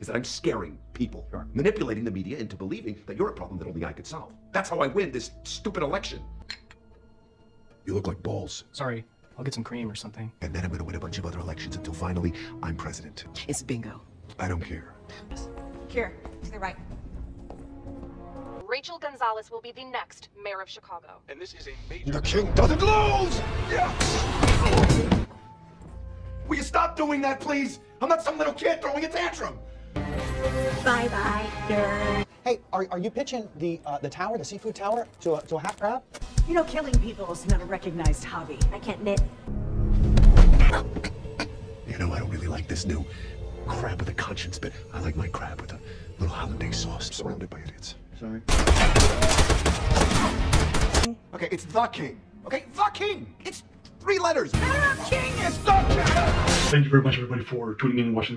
is that I'm scaring people, manipulating the media into believing that you're a problem that only I could solve. That's how I win this stupid election. You look like balls. Sorry, I'll get some cream or something. And then I'm gonna win a bunch of other elections until finally I'm president. It's bingo. I don't care. Here, to the right. Rachel Gonzalez will be the next mayor of Chicago. And this is a major. The king doesn't lose! Yeah! Will you stop doing that, please? I'm not some little kid throwing a tantrum. Bye bye, nerd. Hey, are, are you pitching the uh, the tower, the seafood tower, to a, to a half crowd? You know, killing people is not a recognized hobby. I can't knit. You know, I don't really like this new crab with a conscience bit. I like my crab with a little hollandaise sauce, surrounded by idiots. Sorry. Okay, it's the king. Okay, the king. It's three letters. The king is the. Thank you very much, everybody, for tuning in and watching the video.